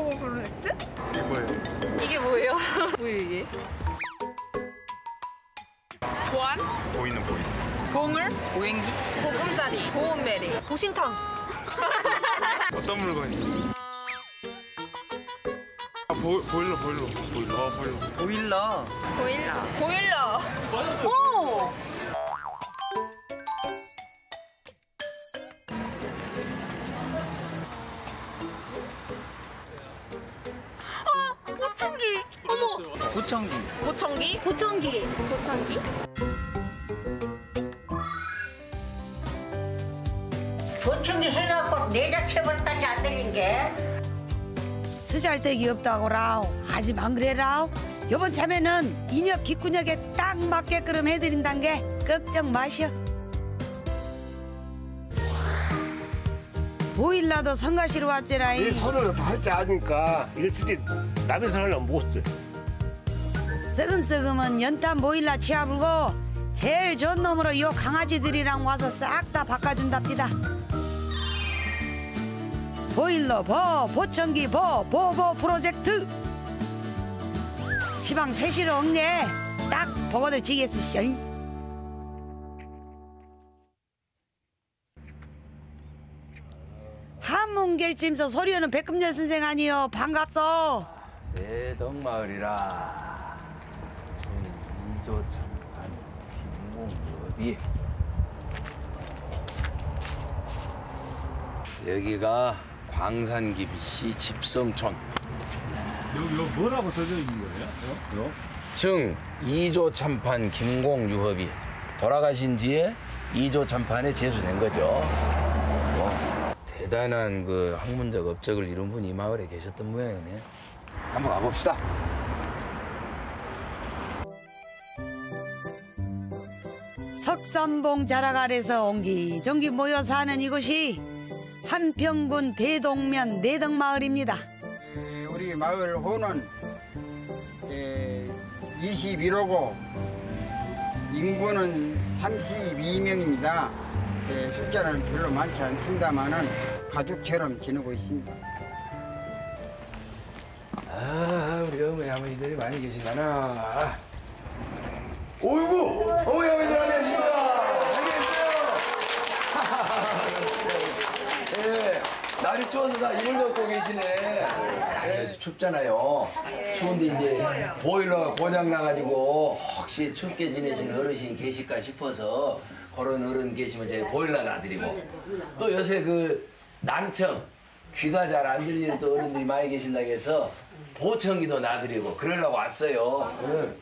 보고 프로젝트? 이게 뭐예요? 이게 뭐예요? 뭐예요 이게? 보안? 보이는 보이스. 봉을? 보행기? 보금자리 보온베리 보신탕 어떤 물건이? 아, 보, 보일러, 보일러. 보일러. 어, 보일러. 보일러. 보일러 보일러 오! 어, 보청기? 보충기 해갖고 내 자체벌까지 안 들린 게? 쓰잘데기 없다고라 하지 만 그래라 요번 참에는 인혁 기꾼역에 딱 맞게끔 해드린단 게 걱정 마시오. 보일라도 성가시러 왔지라이 이 손으로 다할줄 아니까 일수지 남의 손을 못 써. 썩음 썩음은 연탄 보일라 치아불고 제일 좋은 놈으로 요 강아지들이랑 와서 싹 다 바꿔준답니다. 보일러 보 보청기 보 보보 프로젝트. 시방 세시로 엉네 딱 보고들 지겠으쇼 한문결짐서 소리오는 백금열 선생 아니요 반갑소. 대덕마을이라 제2조 참판 김공급이 여기가 광산기비씨 집성촌 여기 뭐라고 써져 있는 거예요? 요? 요? 증 2조 참판 김공유협이 돌아가신 뒤에 2조 참판에 제수된 거죠. 뭐 대단한 그 학문적 업적을 이룬 분이 이 마을에 계셨던 모양이네. 한번 가봅시다. 석삼봉 자락 아래서 옹기종기 모여 사는 이곳이 한평군 대동면 내덕마을입니다. 에, 우리 마을 호는 21호고 인구는 32명입니다. 숫자는 별로 많지 않습니다만은 가족처럼 지내고 있습니다. 아, 우리 어머니 아버지들이 많이 계시구나. 오이구! 어머니 아버지들 안녕하십니까? 안녕하세요. 예, 날이 추워서 다 이불 덮고 계시네. 날이 춥잖아요. 추운데 이제 보일러가 고장 나가지고 혹시 춥게 지내시는 어르신이 계실까 싶어서 그런 어른 계시면 제가 보일러 놔드리고 또 요새 그 난청 귀가 잘 안 들리는 또 어른들이 많이 계신다고 해서 보청기도 놔드리고 그러려고 왔어요. 응.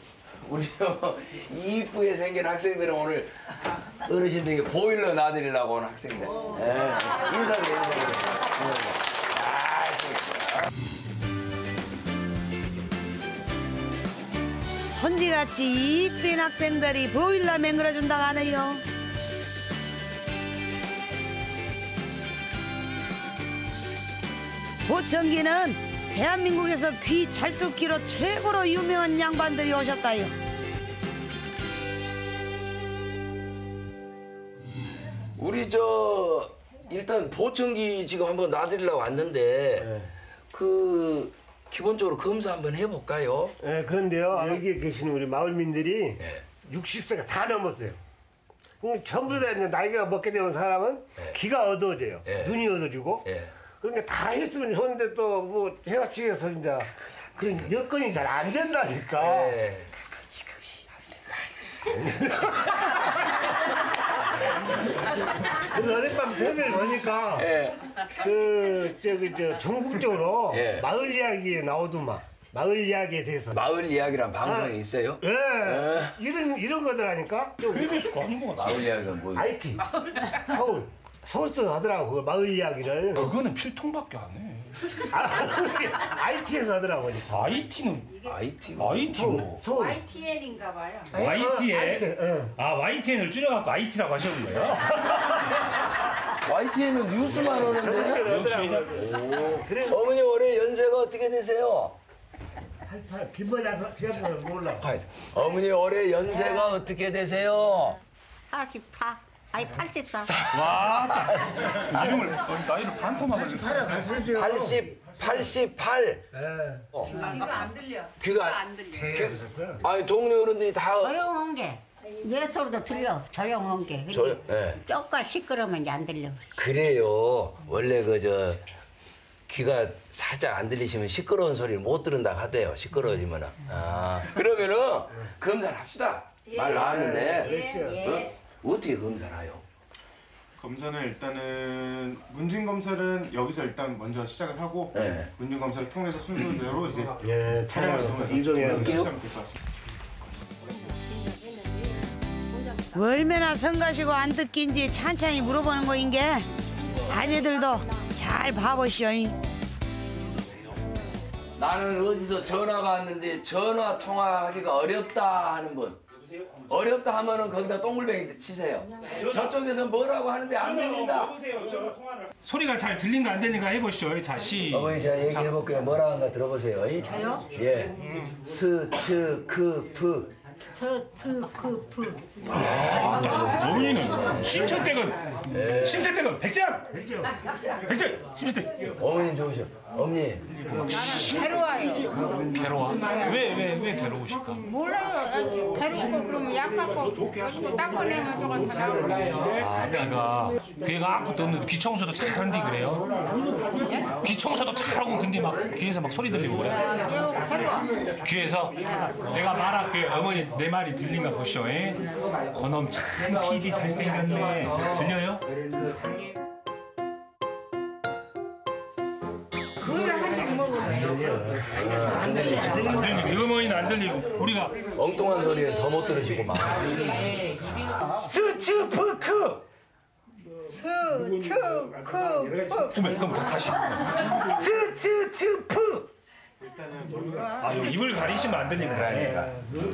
우리 이쁘게 생긴 학생들은 오늘 어르신들에게 보일러 놔드리려고 온 학생들. 예. 인사드려, 인사드려. 예. 잘생겼어. 손지같이 이쁜 학생들이 보일러 맹글어준다고 하네요. 보청기는 대한민국에서 귀 찰뚝기로 최고로 유명한 양반들이 오셨다요. 우리 저 일단 보청기 지금 한번 놔드리려고 왔는데 그 기본적으로 검사 한번 해볼까요? 예, 그런데요, 여기 계시는 우리 마을민들이 네. 60세가 다 넘었어요. 그럼 전부 다 이제 나이가 먹게 되는 사람은 네. 귀가 어두워져요. 네. 눈이 어두워지고. 예. 그러니까 다 했으면 좋은데 또 뭐 해가 측에서 이제 그런 여건이 잘 안 된다니까. 예. 그래서 어젯밤 TV를 보니까 예. 그 저기 저 전국적으로 예. 마을 이야기에 나오더만 마을 이야기에 대해서. 마을 이야기란 아. 방송이 있어요? 예. 이런 이런 거더라니까. 좀 KBS가 아닌 것 같아. 마을 이야기가 뭐? IT 서울 서울서 하더라고 그 마을 이야기를. 그거는 필통밖에 안 해. 아, IT에서 하더라고. IT는 IT. IT 뭐? 서울. YTN인가 봐요. YTN? IT, 응. 아 YTN을 줄여갖고 IT라고 하셨는 거예요? YTN은 뉴스만 오는데. 그래 어머니 올해 연세가 어떻게 되세요? 김번자서 기자서 몰라. 어머니 올해 연세가 어떻게 되세요? 44. 아이 84. 와, 이름을 어, 나이를 반토막을 80, 88. 어. 귀가 안 들려. 귀가 안 들려. 아니 동네 어른들이 다 조용한 게. 내 소리도 들려. 조용한 게. 근데 저, 예. 쪼까 시끄러우면 이제 안 들려. 그래요. 원래 그 저 귀가 살짝 안 들리시면 시끄러운 소리를 못 들은다 하대요. 시끄러워지면은. 아 그러면은 검사를 합시다. 말 나왔는데 어? 어떻게 검사를 해요? 검사는 일단은 문진 검사는 여기서 일단 먼저 시작을 하고 네. 문진 검사를 통해서 순서대로 이제 예, 통해서 인정해야 돼. 시작하면 될것 같습니다. 얼마나 성가시고 안 듣긴지 찬찬히 물어보는 거인 게 아재들도 잘 봐보시오. 나는 어디서 전화가 왔는데 전화 통화하기가 어렵다 하는 분. 어렵다 하면은 거기다 동글뱅이 치세요. 저쪽에서 뭐라고 하는데 안 들린다. 소리가 잘 들린가 안 들린가 해보시죠. 자 시. 어머니 제가 얘기해 볼게요. 뭐라 하는가 들어보세요. 저요? 예. 스, 츠, 크, 프. 어머니는 신천댁은 신천댁은 백장. 백장. 신천댁. 어머님 좋으셔. 어머니. 괴로워. 왜왜 왜 괴로우실까? 몰라요. 데리고 그러면 약 갖고 그리고 닦아내면 저건 다 나오고. 아, 귀가 귀가 아무것도 없는데 귀 청소도 잘 하는데 그래요? 귀 청소도 잘하고 근데 막 귀에서 막 소리 들리고 그래? 귀에서 내가 말할게 어머니 내 말이 들린가 보시오. 에? 그놈 참 PD 잘생겼네. 들려요? 안 들리고 어머니는 안 들리고 우리가 엉뚱한 소리는 더 못 들으시고만. 스츠프크 그, 그럼 그럼 더 다시 스 츠츠프 아 이거 입을 가리시면 안 들리는 거라니까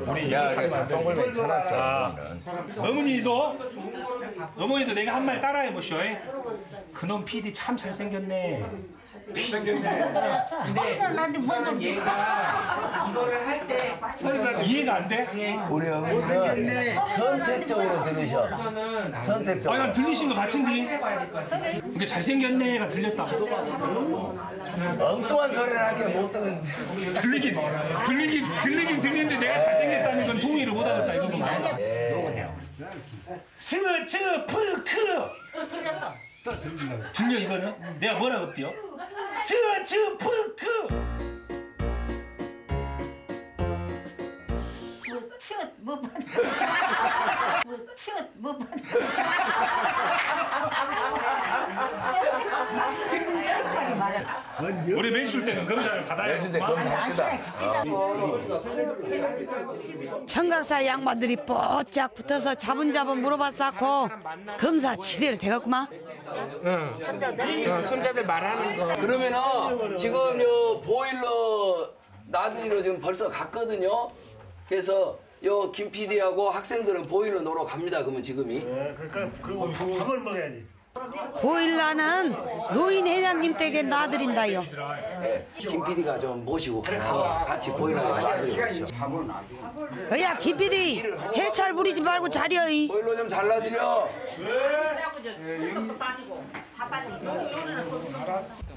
우리 들리는 동글뱅이 쳐놨어. 아, 어머니도 어머니도 내가 한 말 따라해 보시오. 그놈 PD 참 잘생겼네. 잘생겼네. 나한테 뭔 소리 이해가 안 돼? 우리 어머니는 선택적으로 들으셔. 아니 난 선택적으로. 들리신 것 같은데. 이게 잘생겼네가 들렸다고. 엉뚱한 소리를 할게 못 듣는. 들리긴 들리긴 들리긴 들리는데 내가 잘생겼다는 건 동의를 못 하겠다 이거구만. 예. 스츠프크 들려 이거는? 내가 뭐라고 뛰어? 스츠프크. 뭐 튀어 뭐뭐 우리 매출 때는 검사를 받아야 내실 때 검사합시다. 청각사 양반들이 뽀짝 붙어서 자분자분 물어봤었고 검사 지대로 돼갔구만. 그러면은 지금 요 보일러 나들이로 지금 벌써 갔거든요. 그래서 요 김 PD하고 학생들은 보일러 놀러 갑니다. 그러면 지금이. 예, 그러니까 그리고 밥- 밥을 먹어야지. 보일라는 노인 회장님 댁에 놔드린다요. 예. 김 PD가 좀 모시고 가서 같이 보일러 좀 나들이 오시죠. 밥은 아주 어야 김PD 해찰 부리지 말고 자려. 이. 보일러 좀잘 놔드려.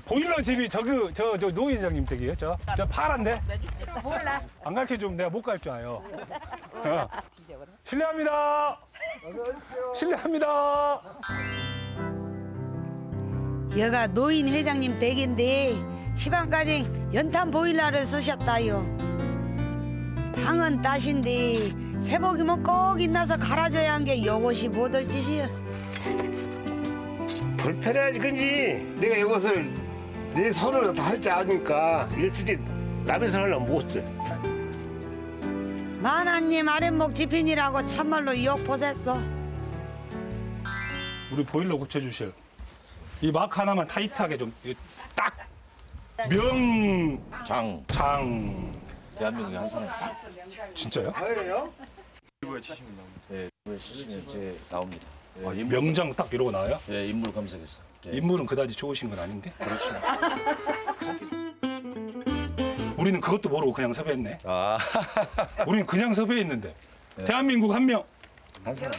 보일러 집이 저그 저 저 노 회장님 댁이에요. 저 저 파란데. 몰라. 안 가르쳐 주면 내가 못 갈 줄 알아요. 어. 실례합니다. 실례합니다. 여가 노인 회장님 댁인데 시방까지 연탄 보일러를 쓰셨다요. 방은 따신데 새복이면 꼭 있나서 갈아줘야 한 게 요것이 보들 짓이여. 불편해야지 근지 내가 이것을 내 손으로 다 할 줄 아니까 일찍이 남의 손을 못 써. 만화님 아랫목 지핀이라고 참말로 욕 보셨어. 우리 보일러 고쳐주실 이 마크 하나만 타이트하게 좀딱 명 장 장 대한민국에 한 사람 있어요. 진짜요? 이거에 치시면 나옵니다. 예, 그걸 쓰시면 이제 나옵니다. 예, 아, 인물, 명장 딱 이러고 나와요? 예, 인물 검색해서. 예, 인물은 그다지 좋으신 건 아닌데? 그렇죠. 우리는 그것도 모르고 그냥 섭외했네. 아, 우리는 그냥 섭외했는데 대한민국 한 명. 한 사람.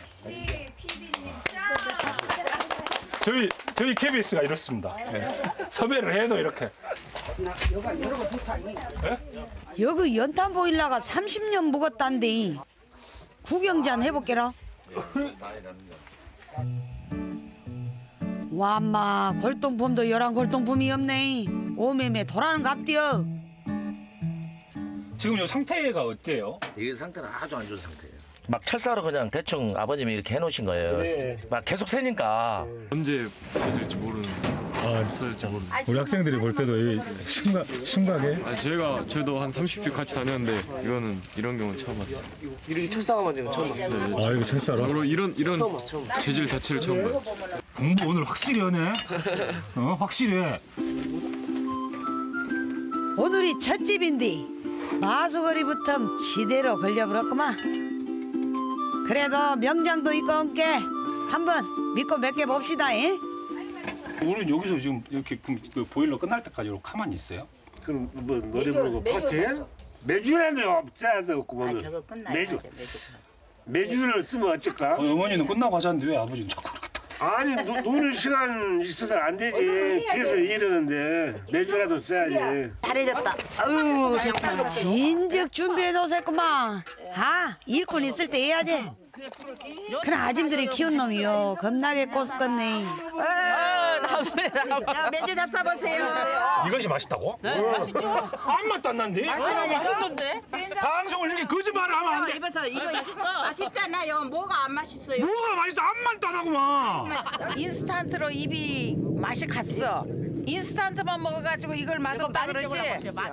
저희 저희 KBS가 이렇습니다. 예. 섭외를 해도 이렇게. 여기 연탄 보일러가 30년 묵었단데 구경 잔 해볼게라 와마 골동품도 열한 골동품이 없네 오매매 돌아는 갑디여 지금 요 상태가 어때요? 이 상태는 아주 안 좋은 상태예요. 막 철사로 그냥 대충 아버님이 이렇게 해놓으신 거예요. 막 계속 새니까. 언제 부서질지 모르는 모르는 우리 학생들이 볼 때도 이 심각 심각해. 아 제가 저도 한 30주 같이 다녔는데 이거는 이런 경우는 처음 봤어요 이렇게 철사가 지금 처음 봤어요. 아 이거 철사로? 그리고 이런 이런 재질 자체를 처음 봐요 공부 오늘 확실히 하네. 어 확실해. 오늘이 첫 집인데 마수거리부터 지대로 걸려버렸구만 그래도 명장도 있고 함께 한번 믿고 몇개 봅시다 잉? 우리는 여기서 지금 이렇게 그 보일러 끝날 때까지 이렇게 가만히 있어요? 그럼 뭐 노래 부르고 파티해? 매주라도 없어야 되겠구만. 저거 끝나야 매주. 매주를 쓰면 어쩔까? 어, 어머니는 끝나고 하자는데 왜 아버지는 자꾸 이렇게 아니 노, 노는 시간 있어서 안 되지. 뒤에서 이러는데. 매주라도 써야지. 잘해졌다. 아유, 정말. 진즉 준비해 놓으셨구만. 아 일꾼 있을 때 해야지. 그래 아짐들이 키운 놈이요. 겁나게 꼬숩겠네 야, 매주 잡숴보세요. 이것이 맛있다고? 네 맛있죠. 안 맛도 안 난데? 맛있는데? 방송을 이렇게 거짓말을 하면 안 돼. 입에서 이거 맛있잖아요. 뭐가 안 맛있어요? 뭐가 맛있어? 안 맛도 안 하구만. 인스턴트로 입이 맛이 갔어. 인스턴트만 먹어가지고 이걸 맛없다 그러지.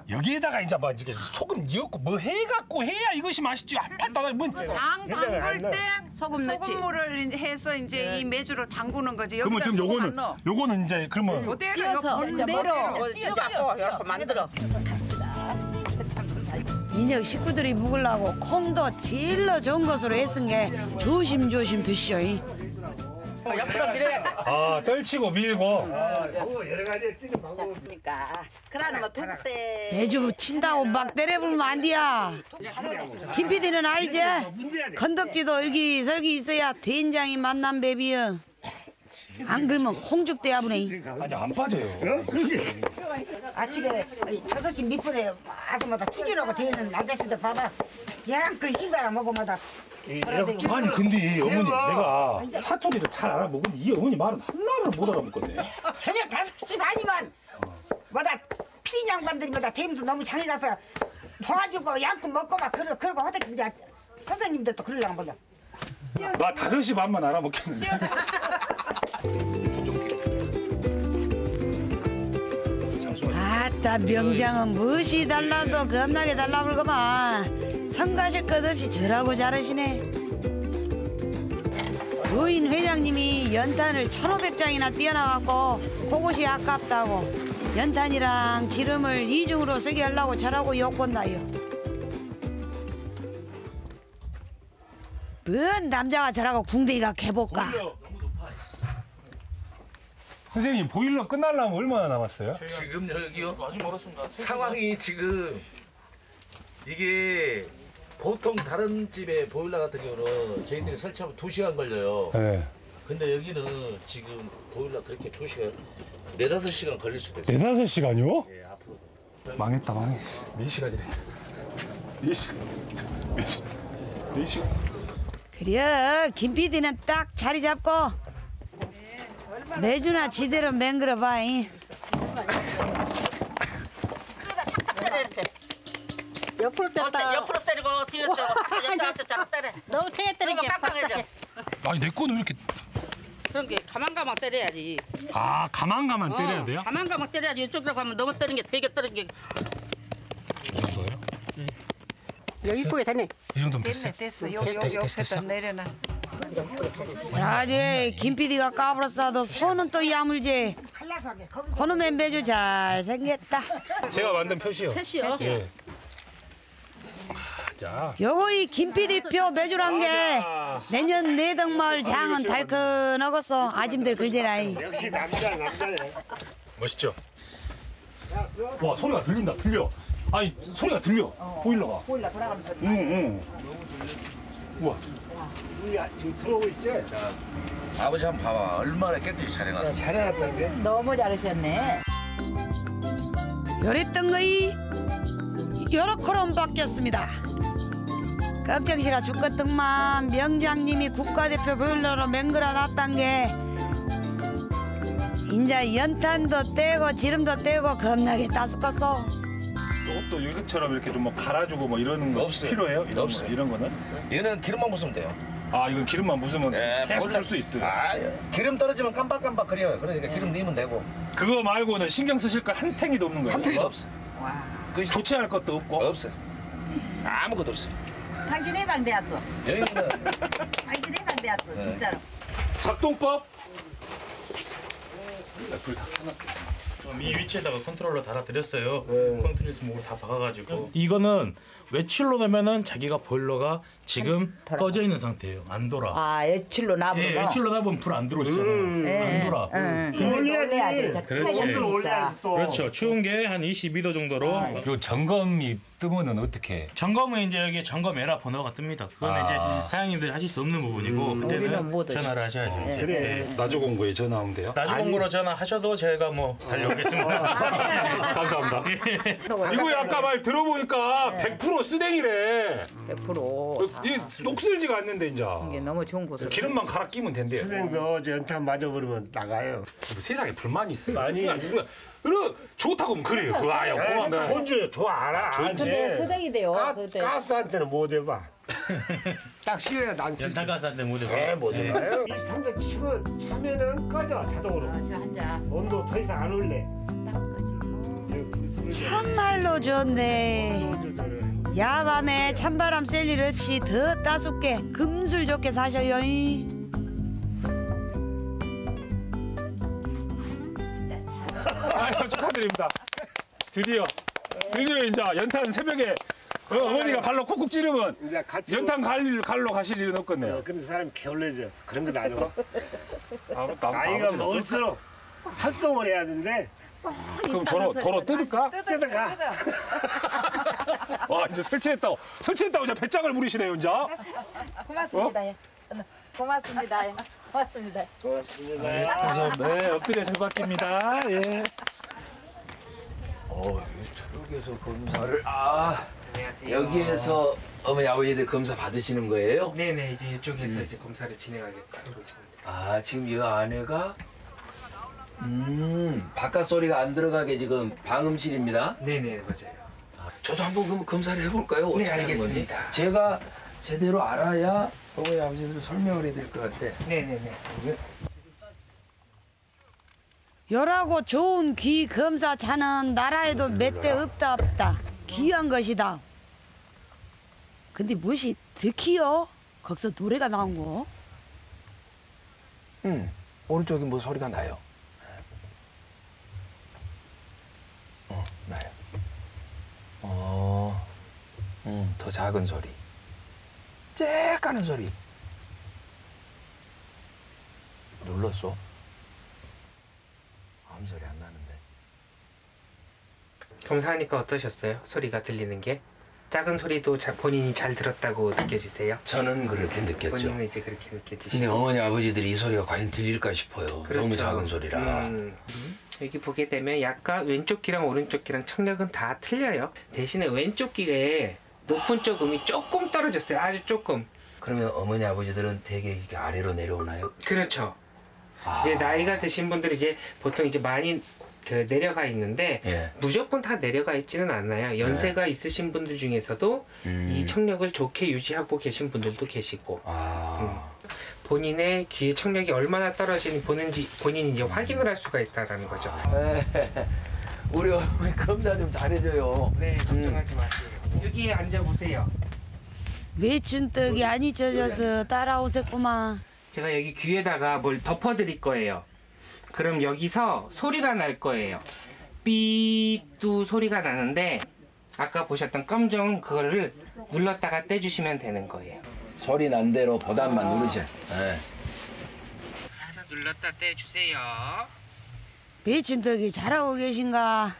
여기에다가 이제 뭐 이게 소금 넣고 뭐 해갖고 해야 이것이 맛있지. 안 하고 뭐. 장 담글 때 소금 넣지. 소금물을 이제 해서 이제 이 매주를 담그는 거지. 그러면 지금 요거는. 요거는 이제 그러면 어때요? 본대로 찢어갖고 이렇게 만들어. 인혁 식구들이 묵으려고 콩도 질러 좋은 것으로 애쓴 게 조심조심 드시오 이. 아 떨치고 밀고. 여러 가지 찌는 방법. 그러니까. 그러는 거 두고 때. 매주 친다고 막 때려불면 안 돼야 김 PD는 알지? 건덕지도 얼기설기 있어야 된장이 만난 배비여. 안 그러면 홍죽대야 보네. 아니 안 빠져요. 아침에 다섯 시 밑불에 아줌마다 추진하고 되는 아저씨들 봐봐. 얘랑 그 신발 먹으마다 아니 근데 어머니 내가 사투리를 잘 알아먹는데 이 어머니 말은 하나를 못 알아먹거든. 저녁 다섯 시 반이면 뭐다 피린 양반들이 뭐다 대임도 너무 장에 가서 도와주고 양껏 먹고 막 그러, 그러고 하다 이제 선생님들도 그러려고 몰라 나 다섯 시 반만 알아먹겠는데. 아따 명장은 무엇이 달라도 겁나게 달라불고만 성가실 것 없이 저라고 잘하시네 노인 회장님이 연탄을 1500장이나 띄어나갖고 그것이 아깝다고 연탄이랑 지름을 이중으로 쓰게 하려고 저라고 욕본다요 뭔 남자가 저라고 궁뎅이가 개볼까 선생님 보일러 끝나려면 얼마나 남았어요? 지금 여기요? 아주 멀었습니다. 상황이 지금 이게 보통 다른 집에 보일러 같은 경우는 저희들이 설치하면 2시간 걸려요. 네. 근데 여기는 지금 보일러 그렇게 2시간, 4, 5시간 걸릴 수도 있어요. 네다섯 시간요? 예, 앞으로. 망했다 망해. 네 시간이랬다. 네 시간. 네 시간. 네 시간. 그래 김 PD는 딱 자리 잡고 매주나 지대로 맹글어봐 잉. 옆으로 때렸다. 옆으로 때리고 뒤로 때리고 짜짜짜 때려. 너무 태에 때리는 게 빡빡해져. 아니 내 거는 왜 이렇게 그런 게 가만가만 때려야지. 아 가만 가만 어, 때려야 돼요? 가만가만 때려야지. 이쪽으로 가면 너무 때리는 게 되게 때리는 게. 이 정도예요? 여기 이쁘게 되네. 이 정도면. 됐어. 됐어, 됐어, 됐어, 됐어. 내려놔. 그러지 김 PD가 까불었어도 손은 또 야물지 그놈의 매주 잘 생겼다 제가 만든 표시요. 표시요? 예. 자. 요거 이김 PD 표 매주란 게 맞아. 내년 내덕마을 장은 달큰하겠어 아짐들 그제라이 역시 남자 남자네. 멋있죠? 와 소리가 들린다 들려 아니 소리가 들려 보일러가 보일러 돌아가면서 응응 우와. 우리 지금 들어오고 있지? 아버지 한번 봐봐. 얼마나 깨끗이 잘해놨어. 잘해놨다는 게. 너무 잘하셨네. 요랬던 거이 요렇게럼 바뀌었습니다. 걱정시라 죽겠더만 명장님이 국가대표 보일러로 맹글어 놨단 게 인자 연탄도 떼고 지름도 떼고 겁나게 따숩겠어. 이것도 이것처럼 이렇게 좀 뭐 갈아주고 뭐 이러는 거 없어요. 필요해요? 이런, 없어요. 거, 이런 거는? 얘는 기름만 부으면 돼요. 아 이건 기름만 부으면 계속 원래- 쓸수 있어요. 아, 기름 떨어지면 깜빡깜빡 그래요. 그러니까 기름 넣으면 되고. 그거 말고는 신경 쓰실 거 한 탱이도 없는 거예요? 한 탱이도 없어. 교체할 것도 없고? 없어요. 아무것도 없어. 당신 해방 되었어. 여기는 당신 해방 되었어. 네. 진짜로. 작동법? 불다. 이 위치에다가 컨트롤러 달아드렸어요. 컨트롤러 목을 다 박아가지고. 이거는 외출로 되면은 자기가 보일러가 지금 꺼져 있는 상태예요. 안 돌아. 아, 외출로 나보고. 예, 외출로 나보면 불 안 들어오시잖아요. 안 돌아. 올려야지. 그렇지. 온도를 올려야지 또. 그렇죠. 추운 게 한 22도 정도로. 요 점검이 뜨면은 어떻게? 점검은 이제 여기 점검 에러 번호가 뜹니다. 그거는 아. 이제 사장님들이 하실 수 없는 부분이고 우리는 그때는 못. 전화를 하셔야죠. 이제. 그래. 네. 나주 공고에 전화하면 돼요. 나주 공고로 전화하셔도 제가 뭐 달려오겠습니다. 감사합니다. 이거 아까 말 들어보니까 100% 쓰댕이래. 100%. 이 녹슬지가 않는데 이제. 이게 너무 좋은 곳을. 기름만 갈아 끼면 된대요. 선생도 저 연탄 맞아버리면 나가요. 세상에 불만이 있어요. 아니. 우리가 그래 좋다고 하면 그래요. 그거 아야 고마워. 손주를 더 알아. 존재. 근데 수댕이 돼요. 가, 그때. 가스한테는 못 해봐. 딱 씌워야 난 연타가스한테 못 해봐. 네, 못 해봐요. 이 상자 치면 차면은 꺼져 자동으로. 저 한자. 온도 더 이상 안 올래. 참말로 좋네. 야밤에 찬바람 쐴 일 없이 더 따숩게 금술 좋게 사셔요. 이. 아유 축하드립니다. 드디어 드디어 이제 연탄 새벽에 어, 어머니가 갈로 쿡쿡 찌르면 이제 갈 필요 연탄 갈 갈로 가실 일은 어, 없겠네요. 근데 사람이 게을러져. 그런 건 아니야. 아, 나- 나이가 아버지는 먹을수록 활동을 해야 되는데 그럼 도로 도로 뜯을까? 뜯어가. 와 이제 설치했다고 설치했다고 이제 배짱을 부리시네요 이제. 고맙습니다. 예. 고맙습니다. 예. 고맙습니다. 고맙습니다. 감사합니다. 네 엎드려 절 받깁니다. 예. 어, 트럭에서 검사를 아 여기에서 어머니 아버지들 검사 받으시는 거예요? 네네 이제 이쪽에서 이제 검사를 진행하겠다 하고 있습니다. 아 지금 이 안에가 음 바깥 소리가 안 들어가게 지금 방음실입니다. 네네 맞아요. 저도 한번 그럼 검사를 해볼까요? 어떻게 네, 하는 건지? 알겠습니다. 제가 제대로 알아야 어머니 아버지들 설명을 해드릴 것 같아. 네네네. 요라고 좋은 귀 검사 차는 나라에도 몇 대 없다 없다. 귀한 것이다. 근데 무엇이 득히요? 거기서 노래가 나온 거? 응. 오른쪽에 뭐 소리가 나요. 어, 나요. 어, 음, 더 작은 소리. 쬐까는 소리. 눌렀어? 아무 소리 안 나는데. 검사하니까 어떠셨어요? 소리가 들리는 게 작은 소리도 자, 본인이 잘 들었다고 느껴지세요? 저는 그렇게 느꼈죠. 본인은 이제 그렇게 느껴지시고. 근데 어머니 아버지들이 이 소리가 과연 들릴까 싶어요. 너무 그렇죠. 작은 소리라. 음, 여기 보게 되면 약간 왼쪽 귀랑 오른쪽 귀랑 청력은 다 틀려요. 대신에 왼쪽 귀에 높은 쪽 음이 조금 떨어졌어요. 아주 조금. 그러면 어머니 아버지들은 되게 이렇게 아래로 내려오나요? 그렇죠. 아. 이제 나이가 드신 분들이 이제 보통 이제 많이 그 내려가 있는데 예. 무조건 다 내려가 있지는 않아요. 연세가 있으신 분들 중에서도 네. 음. 이 청력을 좋게 유지하고 계신 분들도 계시고 아. 본인의 귀의 청력이 얼마나 떨어지는 보는지 본인이 이제 확인을 할 수가 있다라는 거죠. 우리 어머니 검사 좀 잘해줘요. 네, 걱정하지 마세요. 여기에 앉아 보세요. 외춘떡이 안 잊혀져서 따라오셨구만. 제가 여기 귀에다가 뭘 덮어 드릴 거예요. 그럼 여기서 소리가 날 거예요. 삐뚜 소리가 나는데 아까 보셨던 검정 그거를 눌렀다가 떼주시면 되는 거예요. 소리 난 대로 보단만 누르셔. 예. 하나 눌렀다 떼주세요. 외춘떡이 잘하고 계신가?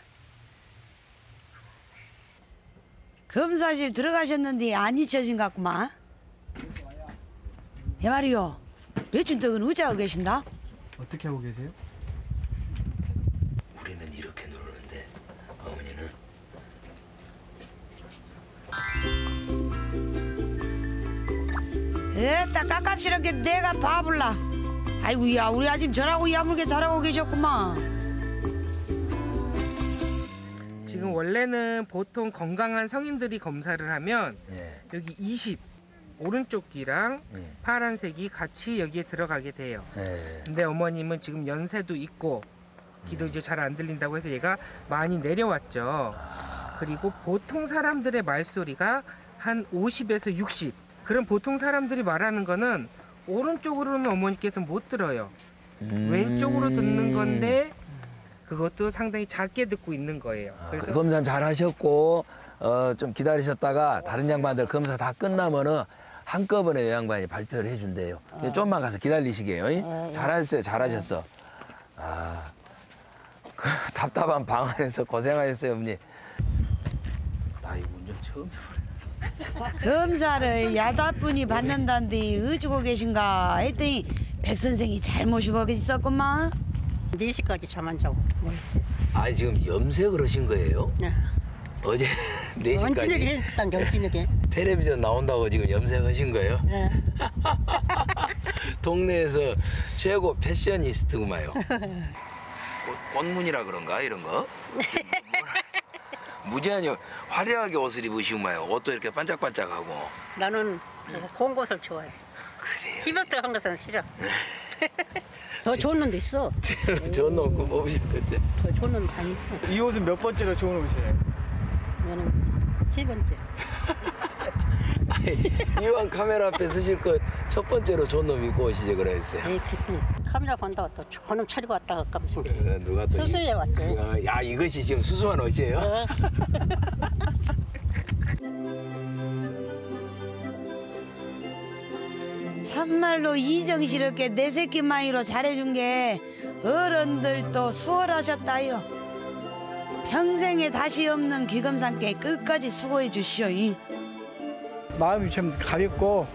검사실 들어가셨는데 안 잊혀진 것 같구만. 예 말이요. 매춘떡은 의자하고 계신다? 어떻게 하고 계세요? 에따 깝깝스럽게 내가 봐불라. 아이고야 우리 아짐 저라고 야물게 잘하고 계셨구만. 지금 원래는 보통 건강한 성인들이 검사를 하면 예. 여기 20 오른쪽 귀랑 파란색이 같이 여기에 들어가게 돼요. 예. 근데 어머님은 지금 연세도 있고 귀도 이제 잘 안 들린다고 해서 얘가 많이 내려왔죠. 그리고 보통 사람들의 말소리가 한 50에서 60. 그럼 보통 사람들이 말하는 거는 오른쪽으로는 어머니께서 못 들어요. 음. 왼쪽으로 듣는 건데 그것도 상당히 작게 듣고 있는 거예요. 그래서 검사 잘 하셨고 어, 좀 기다리셨다가 다른 양반들 검사 다 끝나면은 한꺼번에 이 양반이 발표를 해준대요. 어. 좀만 가서 기다리시게요. 이? 어, 예. 잘하셨어요, 잘하셨어. 아, 그 답답한 방 안에서 고생하셨어요, 어머니. 나 이거 운전 처음 검사를 야다분이 받는다는데 의지고 계신가 했더니 백 선생이 잘 모시고 계셨구만. 4시까지 잠안 자고. 아니 지금 염색을 하신 거예요? 네. 어제 4시까지 언제녁에 했단 게 언제녁에. 텔레비전 나온다고 지금 염색하신 거예요? 네. 동네에서 최고 패셔니스트구만요. 꽃, 꽃무늬라 그런가 이런 거? 무지하게 화려하게 옷을 입으시구만요. 옷도 이렇게 반짝반짝하고. 나는 고운 것을 좋아해. 그래요? 희벅덕한 것은 싫어. 더 좋은 놈도 있어. 저는 없고 뽑으셨겠지? 더 좋은 놈도 다 있어. 이 옷은 몇 번째로 좋은 옷이에요? 이거는 세 번째. 이왕 카메라 앞에 서실 것첫 번째로 좋은 놈 입고 오시지 그랬어요. 에이, 기쁜. 카메라 본다고 또 좋은 놈 차리고 왔다가 깜짝 어, 누가 또 수수해 이- 왔지. 어, 야 이것이 지금 수수한 옷이에요? 어. 참말로 이정스럽게 내 새끼 마이로 잘해준 게 어른들도 수월하셨다요. 평생에 다시 없는 귀검산께 끝까지 수고해 주시오. 이. 마음이 좀 가볍고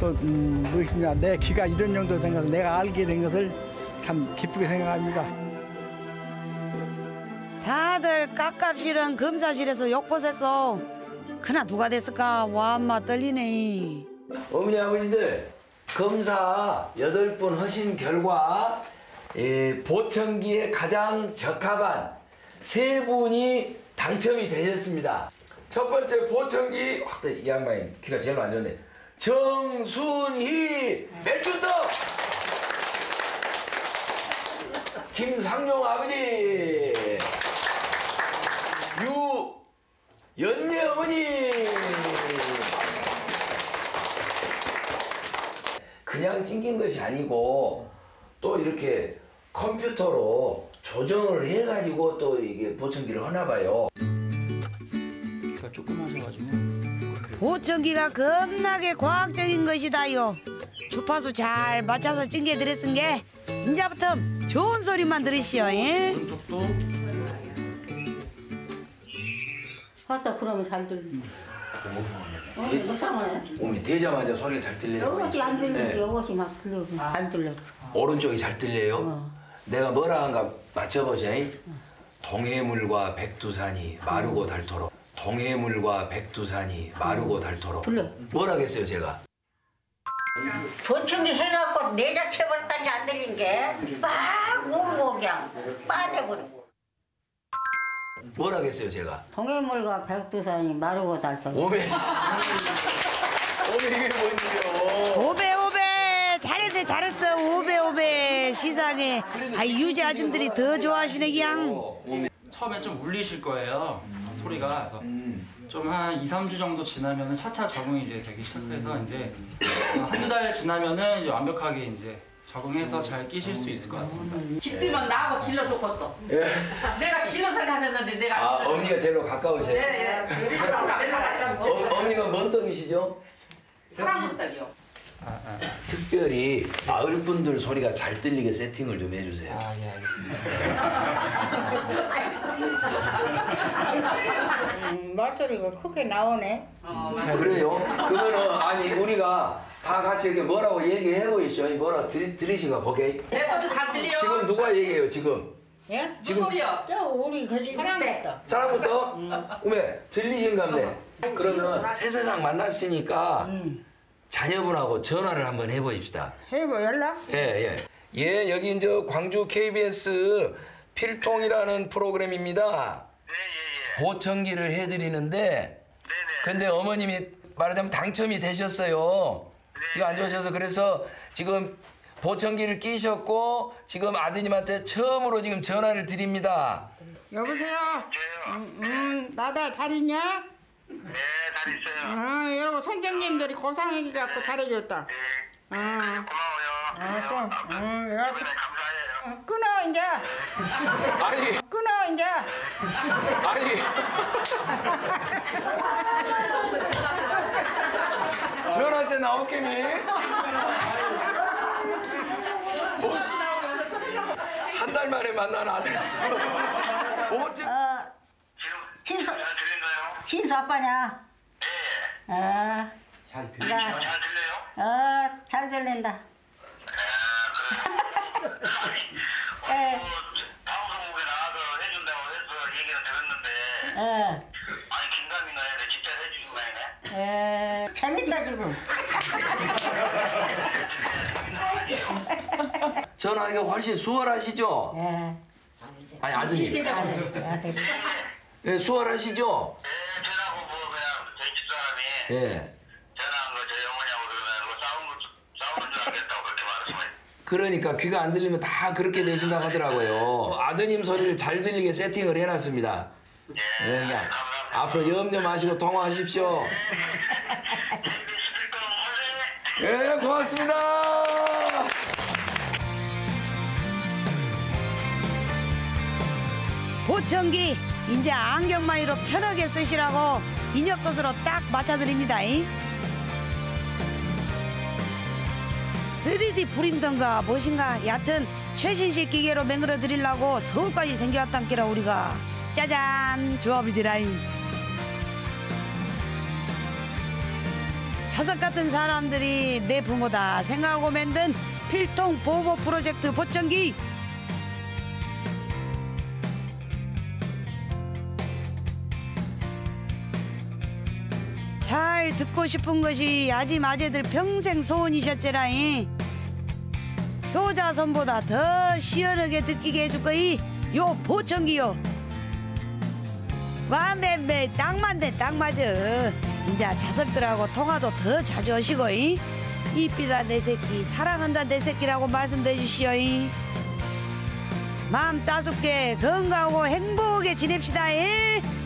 또 음, 무엇이냐 내 귀가 이런 정도 된 것을 내가 알게 된 것을 참 기쁘게 생각합니다. 다들 깝깝실은 검사실에서 욕보셨어. 그나 누가 됐을까? 와, 엄마 떨리네. 어머니 아버지들 검사 여덟 분 하신 결과 예, 보청기에 가장 적합한 세 분이 당첨이 되셨습니다. 첫 번째 보청기. 확대 이 양반이 귀가 제일 안 좋네. 정순희. 멜춘떡! 김상용 아버지. 유연예 어머니. 그냥 찡긴 것이 아니고 또 이렇게 컴퓨터로 조정을 해가지고 또 이게 보청기를 하나 봐요. 귀가 조그마셔가지고. 보청기가 겁나게 과학적인 것이다요. 주파수 잘 맞춰서 찡겨드렸은 게 이제부터 좋은 소리만 들으시오. 예? 오른쪽도 하다 그러면 잘 들리. 어, 이상해. 몸이 되자마자 소리가 잘 들려요. 이것이 안 들리지, 네. 이것이 막 들려. 안 들려. 오른쪽이 잘 들려요. 내가 뭐라 한가 맞춰보자. 동해물과 백두산이 마르고 닳도록. 동해물과 백두산이 마르고 닳도록. 들려. 뭐라겠어요 제가? 보충이 해갖고 내자 채버렸다니 안 들린 게막 모르고 그냥 빠져버리고. 뭐라겠어요 제가? 동해물과 백두산이 마르고 닳도록. 오메. 오메 이게 뭔일이요? 오배 오배 잘했네 잘했어 오배 오배 시상에 아 유지 아줌들이 더 좋아하시네 그냥 처음에 좀 울리실 거예요. 소리가 그래서 좀 한 2, 3주 정도 지나면은 차차 적응이 이제 되기 시작해서 이제 한두 달 지나면은 이제 완벽하게 이제 적응해서 잘 끼실 수 있을 것 같습니다. 집들만 나하고 질러 줬겠어. 예. 내가 질러서 하셨는데 내가. 아 어머니가 제일로 가까우세요? 네, 네. 어, 어머니가 뭔 떡이시죠? 사랑문떡이요. 특별히 마을 분들 소리가 잘 들리게 세팅을 좀 해주세요. 아, 예, 알겠습니다. 음, 말소리가 크게 나오네. 자, 그래요? 그러면은 아니 우리가 다 같이 이렇게 뭐라고 얘기해 보이시오. 뭐라고 들, 들으신가 보게. 내 소리 잘 들려. 지금 누가 얘기해요 지금? 예? 지금 소리야? 저 우리 거지 사랑했다. 사랑부터? 어메 들리신갑네. 그러면 새 세상 만났으니까 자녀분하고 전화를 한번 해보십시다. 해보 연락? 예, 예. 예, 여기 이제 광주 KBS 필통이라는 프로그램입니다. 보청기를 해드리는데, 근데 어머님이 말하자면 당첨이 되셨어요. 이거 안 좋으셔서 그래서 지금 보청기를 끼셨고 지금 아드님한테 처음으로 지금 전화를 드립니다. 여보세요? 음, 음, 나다 잘 있냐? 네, 잘 있어요. 어, 여러분 선생님들이 고상해 갖고 잘해줬다. 네, 고마워요. 어, 또, 음, 여기. 감사해요. 끊어 이제. 아니. 끊어 이제. 아니. 전화세 나오겠니? 한 달 만에 만난 아들. 어째? 어, 친수 친수 아빠냐? 네. 어. 잘 들려요? 잘 들려요? 어, 잘 들린다. 예. 방송국에 나와서 해준다고 해서 얘기는 들었는데. 예. 아니 긴가민가 해야 진짜 해주신 거네. 예. 재밌다 지금. 전화하기가 훨씬 수월하시죠? 예. 아니 아드님. 아들. 예, 수월하시죠? 예. 그러니까 귀가 안 들리면 다 그렇게 되신다고 하더라고요. 아드님 소리를 잘 들리게 세팅을 해놨습니다. 예, 그냥 앞으로 염려 마시고 통화하십시오. 예, 고맙습니다. 보청기 이제 안경마이로 편하게 쓰시라고 인혁 것으로 딱 맞춰드립니다. 잉? 3D 프린터인가 무엇인가 얕은 최신식 기계로 맹글어 드리려고 서울까지 댕겨왔단께라 우리가 짜잔 조합이지라잉 자석 같은 사람들이 내 부모다 생각하고 만든 필통 보호 프로젝트 보청기 잘 듣고 싶은 것이 아지 마제들 평생 소원이셨제라잉. 효자손보다 더 시원하게 듣기게 해줄 거이 요 보청기요. 완배배 딱 맞네 딱 맞아 이제 자석들하고 통화도 더 자주 하시고 이. 이삐다 내 새끼 사랑한다 내 새끼라고 말씀해 주시오 이. 마음 따숩게 건강하고 행복하게 지냅시다 이